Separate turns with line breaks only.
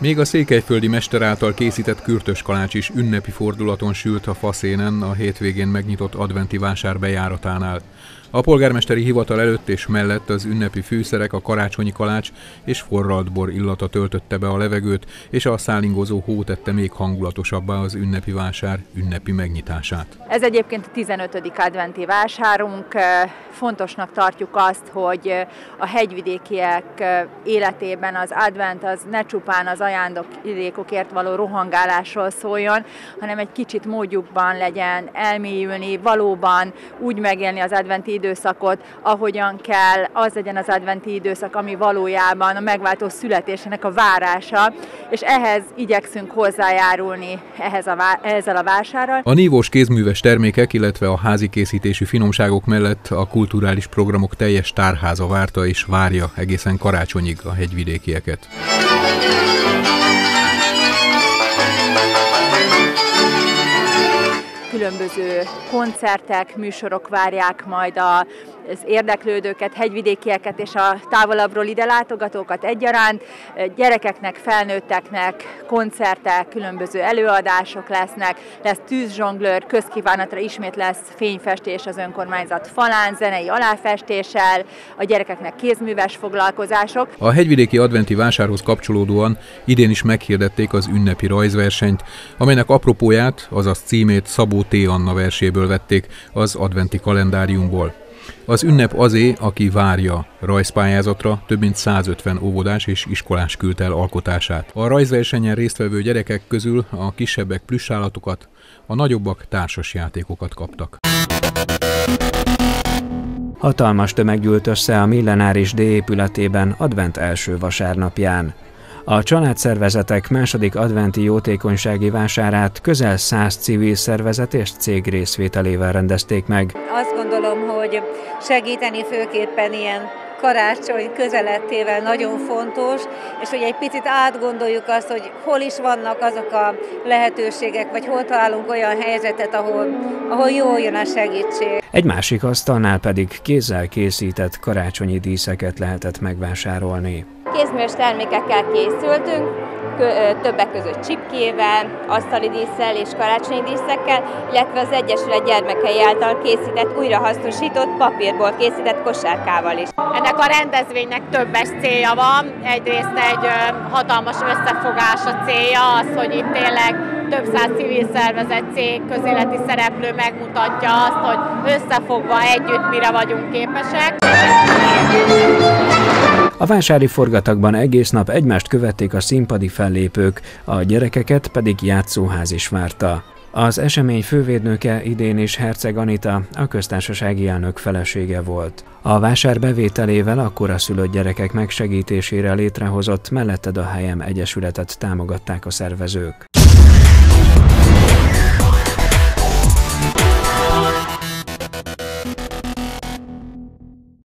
Még a székelyföldi mester által készített kürtös kalács is ünnepi fordulaton sült a faszénen a hétvégén megnyitott adventi vásár bejáratánál. A polgármesteri hivatal előtt és mellett az ünnepi fűszerek, a karácsonyi kalács és forralt bor illata töltötte be a levegőt, és a szállingozó hó tette még hangulatosabbá az ünnepi vásár ünnepi megnyitását.
Ez egyébként a 15. adventi vásárunk. Fontosnak tartjuk azt, hogy a hegyvidékiek életében az advent az ne csupán az ajándékokért való rohangálásról szóljon, hanem egy kicsit módjukban legyen elmélyülni, valóban úgy megélni az adventi időszakot, ahogyan kell, az legyen az adventi időszak, ami valójában a megváltó születésének a várása, és ehhez igyekszünk hozzájárulni ehhez a, ezzel a vásárral.
A nívós kézműves termékek, illetve a házi készítésű finomságok mellett a kulturális programok teljes tárháza várta és várja egészen karácsonyig a hegyvidékieket.
Különböző koncertek, műsorok várják majd a az érdeklődőket, hegyvidékieket és a távolabbról ide látogatókat egyaránt. Gyerekeknek, felnőtteknek koncertek, különböző előadások lesznek, lesz tűzzsonglőr, közkívánatra ismét lesz fényfestés az önkormányzat falán, zenei aláfestéssel, a gyerekeknek kézműves foglalkozások.
A hegyvidéki adventi vásárhoz kapcsolódóan idén is meghirdették az ünnepi rajzversenyt, amelynek apropóját, azaz címét Szabó T. Anna verséből vették az adventi kalendáriumból. Az ünnep azé, aki várja rajzpályázatra, több mint 150 óvodás és iskolás küldte el alkotását. A rajzversenyen résztvevő gyerekek közül a kisebbek plüssállatokat, a nagyobbak társas játékokat kaptak.
Hatalmas tömeg gyűlt össze a Millenáris D épületében advent első vasárnapján. A családszervezetek második adventi jótékonysági vásárát közel száz civil szervezet és cég részvételével rendezték meg.
Azt gondolom, hogy segíteni főképpen ilyen karácsony közelettével nagyon fontos, és hogy egy picit átgondoljuk azt, hogy hol is vannak azok a lehetőségek, vagy hol találunk olyan helyzetet, ahol, ahol jól jön a segítség.
Egy másik asztalnál pedig kézzel készített karácsonyi díszeket lehetett megvásárolni.
Kézműves termékekkel készültünk, többek között csipkével, asztali díszsel és karácsonyi díszekkel, illetve az Egyesület gyermekei által készített, újrahasznosított papírból készített kosárkával is.
Ennek a rendezvénynek többes célja van. Egyrészt egy hatalmas összefogás a célja, az, hogy itt tényleg több száz civil szervezet, cég, közéleti szereplő megmutatja azt, hogy összefogva együtt mire vagyunk képesek.
A vásári forgatagban egész nap egymást követték a színpadi fellépők, a gyerekeket pedig játszóház is várta. Az esemény fővédnöke idén is Herceg Anita, a köztársasági elnök felesége volt. A vásár bevételével a koraszülött gyerekek megsegítésére létrehozott Melletted a helyem egyesületet támogatták a szervezők.